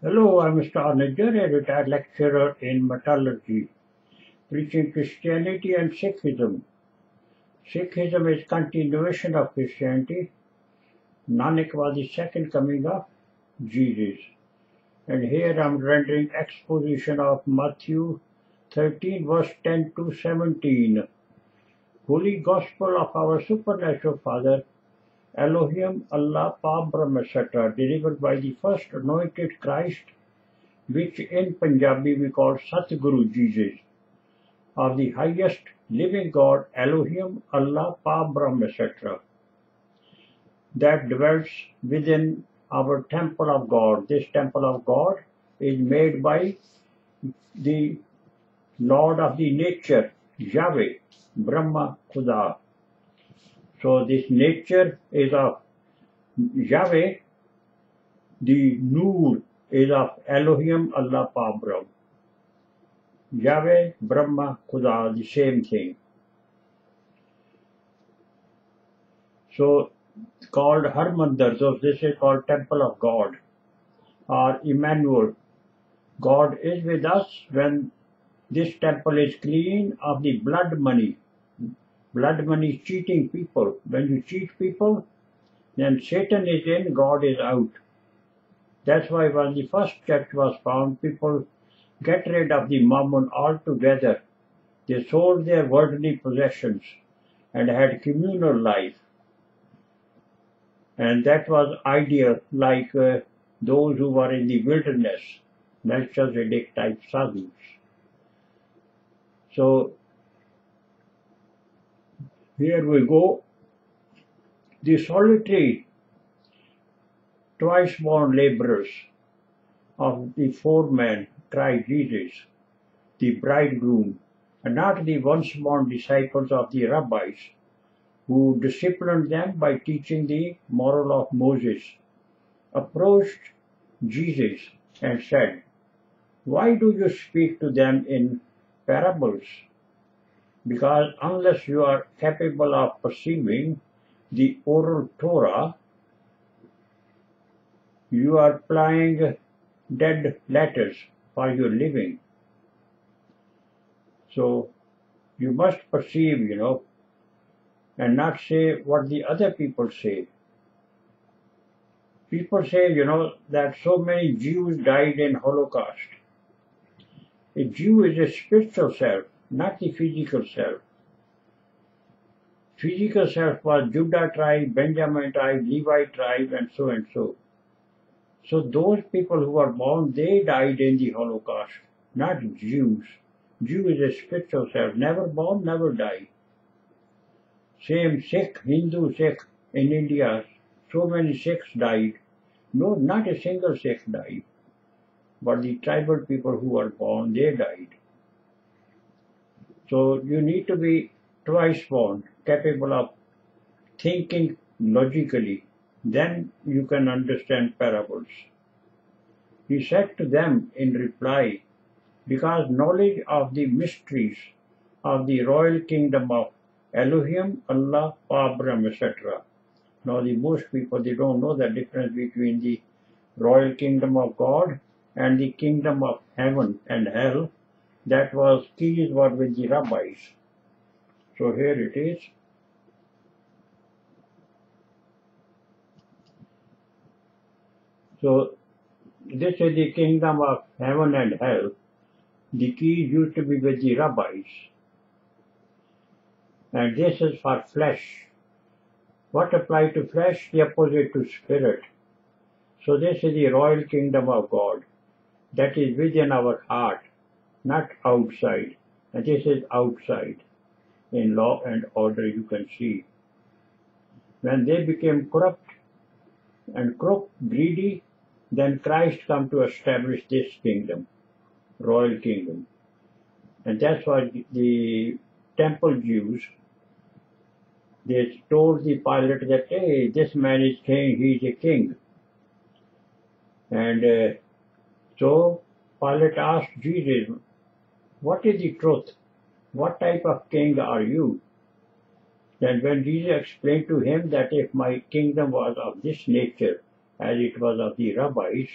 Hello, I'm Mr. Nijjhar, a retired lecturer in metallurgy, preaching Christianity and Sikhism. Sikhism is continuation of Christianity. Nanak was the second coming of Jesus. And here I'm rendering exposition of Matthew 13 verse 10 to 17. Holy Gospel of our supernatural Father, Elohim, Allah, Parbrahm, etc., delivered by the first anointed Christ, which in Punjabi we call Satguru Jesus, of the highest living God, Elohim, Allah, Parbrahm, etc., that dwells within our temple of God. This temple of God is made by the Lord of the nature, Yahweh, Brahma, Khuda. So this nature is of Yahweh, the Noor is of Elohim, Allah, Parbrahm. Yahweh, Brahma, Khuda, the same thing. So called Harmandir, so this is called Temple of God or Emmanuel. God is with us when this temple is clean of the blood money. Blood money cheating people. When you cheat people, then Satan is in, God is out. That's why when the first church was found, people get rid of the mammon altogether. They sold their worldly possessions and had communal life. And that was ideal, like uh, those who were in the wilderness, Melchizedek type sadhus. So here we go. The solitary twice born laborers of the four men cried Jesus, the bridegroom, and not the once born disciples of the rabbis, who disciplined them by teaching the moral of Moses, approached Jesus and said, Why do you speak to them in parables? Because unless you are capable of perceiving the oral Torah, you are plying dead letters for your living. So you must perceive, you know, and not say what the other people say. People say, you know, that so many Jews died in Holocaust. A Jew is a spiritual self, not the physical self. Physical self was Judah tribe, Benjamin tribe, Levi tribe, and so and so. So those people who were born, they died in the Holocaust, not Jews. Jew is a spiritual self, never born, never die. Same Sikh, Hindu Sikh in India, so many Sikhs died. No, not a single Sikh died. But the tribal people who were born, they died. So you need to be twice born, capable of thinking logically. Then you can understand parables. He said to them in reply, because knowledge of the mysteries of the royal kingdom of Elohim, Allah, Parbrahm, etc. Now the most people, they don't know the difference between the royal kingdom of God and the kingdom of heaven and hell. That was keys were with the rabbis. So here it is. So this is the kingdom of heaven and hell. The keys used to be with the rabbis. And this is for flesh. What apply to flesh? The opposite to spirit. So this is the royal kingdom of God. That is within our heart, not outside. And this is outside. In law and order you can see. When they became corrupt and crook, greedy, then Christ come to establish this kingdom, royal kingdom. And that's why the temple Jews, they told the Pilate that, hey, this man is king, he's a king. And uh, so Pilate asked Jesus, what is the truth? What type of king are you? Then when Jesus explained to him that if my kingdom was of this nature, as it was of the rabbis,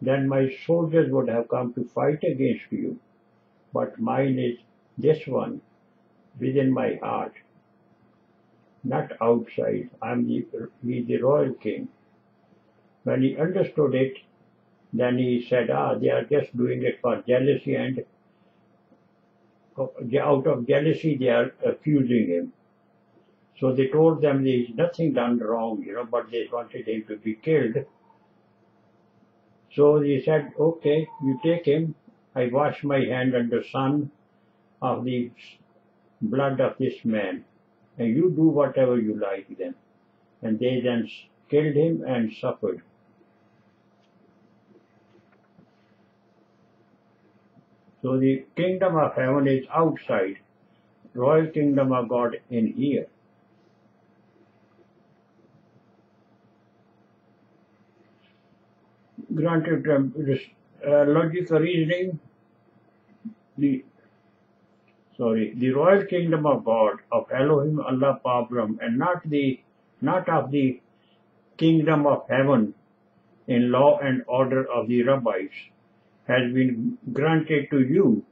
then my soldiers would have come to fight against you. But mine is this one within my heart, not outside. I'm the, the royal king. When he understood it, then he said, ah, they are just doing it for jealousy and out of jealousy they are accusing him. So they told them there is nothing done wrong, you know, but they wanted him to be killed. So they said, okay, you take him. I wash my hand under the sun of the blood of this man, and you do whatever you like then. And they then killed him and suffered. So the kingdom of heaven is outside, royal kingdom of God in here. Granted, um, uh, logical reasoning, the sorry, the royal kingdom of God of Elohim Allah Parbrahm, and not the not of the kingdom of heaven in law and order of the rabbis has been granted to you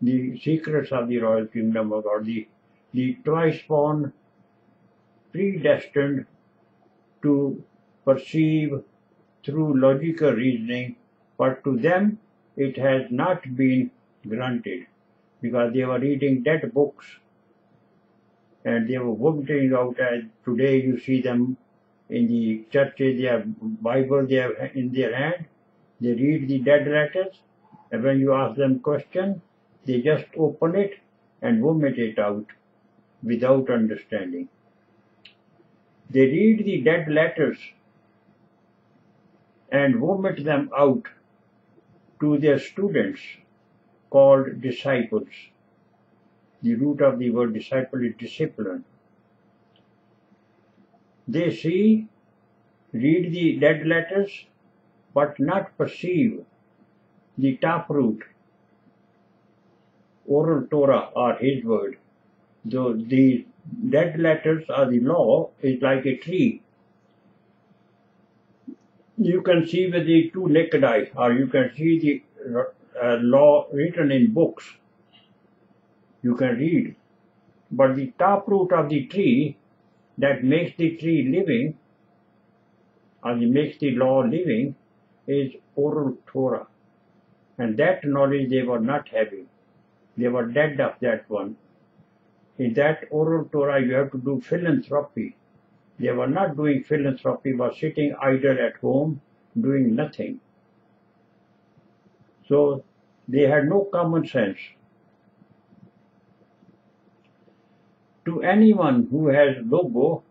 the secrets of the royal kingdom of God, the, the twice born, predestined to perceive through logical reasoning, but to them it has not been granted because they were reading dead books and they were vomiting out as today you see them in the churches, they have Bible they have in their hand they read the dead letters, and when you ask them question, they just open it and vomit it out without understanding. They read the dead letters and vomit them out to their students called disciples. The root of the word disciple is discipline. They see, read the dead letters but not perceive the taproot, oral Torah or his word. Though the dead letters or the law is like a tree. You can see with the two naked eyes, or you can see the uh, law written in books. You can read. But the taproot of the tree that makes the tree living, or makes the law living, is oral Torah. And that knowledge they were not having. They were dead of that one. In that oral Torah, you have to do philanthropy. They were not doing philanthropy, but sitting idle at home, doing nothing. So they had no common sense. To anyone who has logo,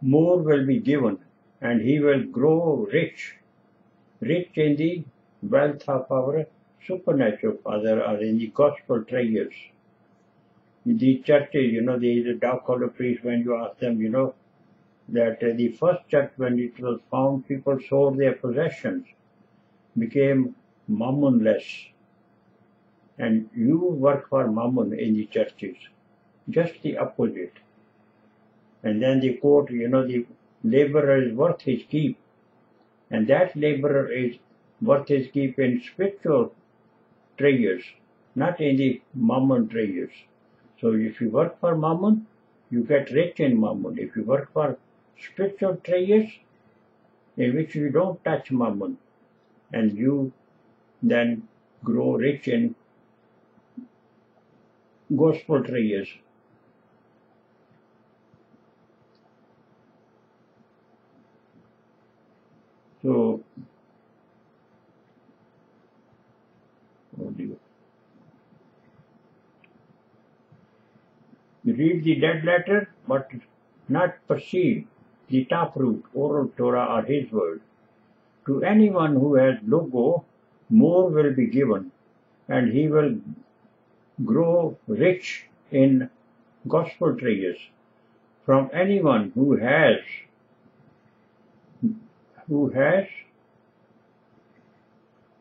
more will be given, and he will grow rich rich in the wealth of our supernatural Father or in the gospel treasures. In the churches, you know, there is a dark color priest when you ask them, you know, that uh, the first church when it was found, people sold their possessions, became mammonless. And you work for mammon in the churches, just the opposite. And then the quote, you know, the laborer is worth his keep and that laborer is worth his keep in spiritual treasures, not in the mammon treasures. So if you work for mammon, you get rich in mammon. If you work for spiritual treasures, in which you don't touch mammon, and you then grow rich in gospel treasures. So, oh dear. Read the dead letter, but not perceive the taproot, oral Torah, or his word. To anyone who has logo, more will be given, and he will grow rich in gospel treasures. From anyone who has who has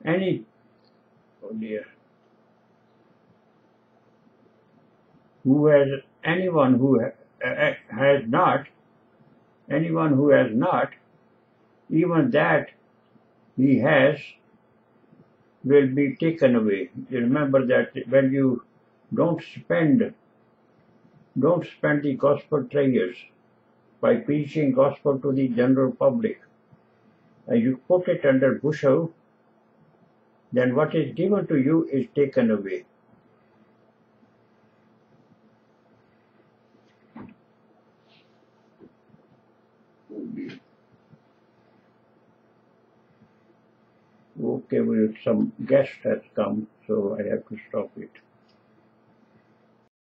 any, oh dear, who has anyone who ha has not, anyone who has not, even that he has will be taken away. You remember that when you don't spend don't spend the gospel treasures by preaching gospel to the general public. You put it under bushel, then what is given to you is taken away. Okay, we some guest has come, so I have to stop it.